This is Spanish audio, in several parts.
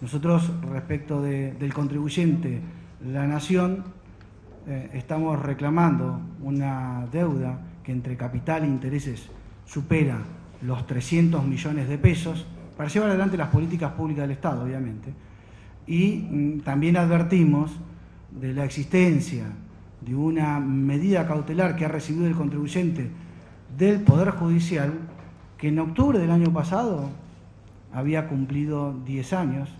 Nosotros, respecto del contribuyente, la Nación, eh, estamos reclamando una deuda que entre capital e intereses supera los 300 millones de pesos para llevar adelante las políticas públicas del Estado, obviamente. Y mm, también advertimos de la existencia de una medida cautelar que ha recibido el contribuyente del Poder Judicial, que en octubre del año pasado había cumplido 10 años,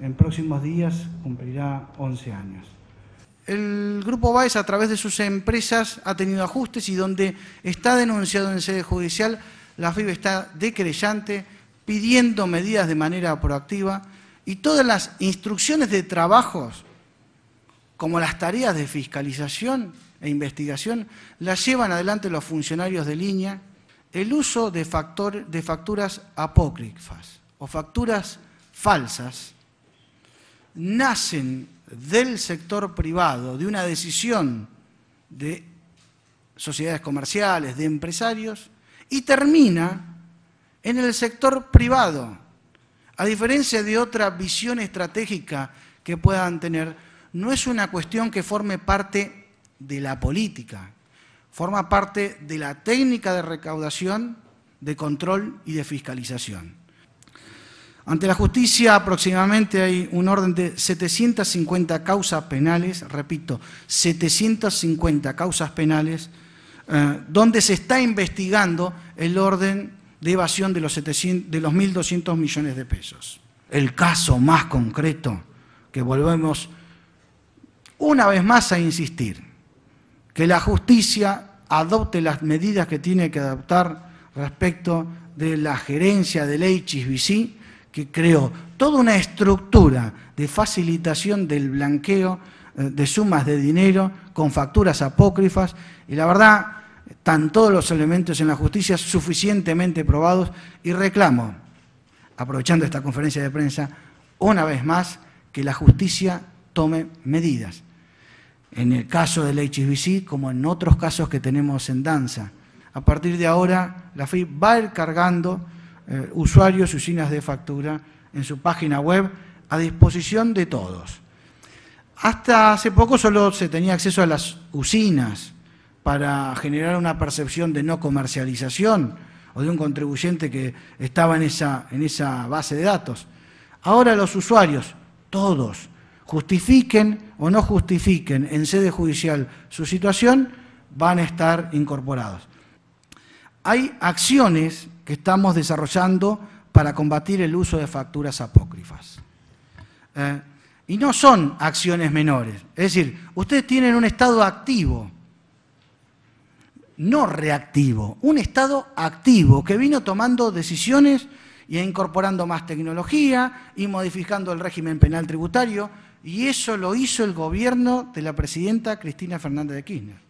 en próximos días cumplirá 11 años. El Grupo Baez, a través de sus empresas, ha tenido ajustes y donde está denunciado en sede judicial, la FIB está decreyente, pidiendo medidas de manera proactiva y todas las instrucciones de trabajos como las tareas de fiscalización e investigación, las llevan adelante los funcionarios de línea, el uso de, de facturas apócrifas o facturas falsas nacen del sector privado, de una decisión de sociedades comerciales, de empresarios, y termina en el sector privado. A diferencia de otra visión estratégica que puedan tener, no es una cuestión que forme parte de la política, forma parte de la técnica de recaudación, de control y de fiscalización. Ante la justicia aproximadamente hay un orden de 750 causas penales, repito, 750 causas penales, eh, donde se está investigando el orden de evasión de los, de los 1.200 millones de pesos. El caso más concreto que volvemos una vez más a insistir, que la justicia adopte las medidas que tiene que adoptar respecto de la gerencia del HSBC, que creó toda una estructura de facilitación del blanqueo eh, de sumas de dinero con facturas apócrifas, y la verdad, están todos los elementos en la justicia suficientemente probados, y reclamo, aprovechando esta conferencia de prensa, una vez más, que la justicia tome medidas en el caso del HSBC como en otros casos que tenemos en danza. A partir de ahora, la FI va a ir cargando eh, usuarios y usinas de factura en su página web a disposición de todos. Hasta hace poco solo se tenía acceso a las usinas para generar una percepción de no comercialización o de un contribuyente que estaba en esa, en esa base de datos. Ahora los usuarios, todos, justifiquen o no justifiquen en sede judicial su situación, van a estar incorporados. Hay acciones que estamos desarrollando para combatir el uso de facturas apócrifas. Eh, y no son acciones menores. Es decir, ustedes tienen un estado activo, no reactivo, un estado activo que vino tomando decisiones y incorporando más tecnología y modificando el régimen penal tributario y eso lo hizo el gobierno de la presidenta Cristina Fernández de Kirchner.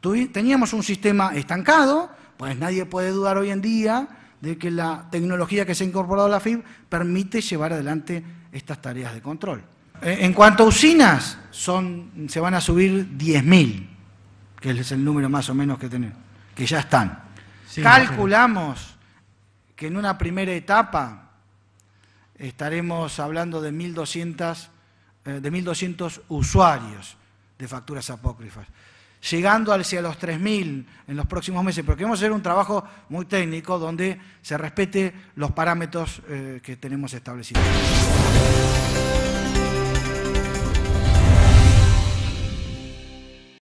Teníamos un sistema estancado, pues nadie puede dudar hoy en día de que la tecnología que se ha incorporado a la FIB permite llevar adelante estas tareas de control. Eh, en cuanto a usinas, son, se van a subir 10.000, que es el número más o menos que tenemos, que ya están. Calculamos que en una primera etapa estaremos hablando de 1.200 eh, de 1.200 usuarios de facturas apócrifas, llegando hacia los 3.000 en los próximos meses, pero queremos hacer un trabajo muy técnico donde se respete los parámetros eh, que tenemos establecidos.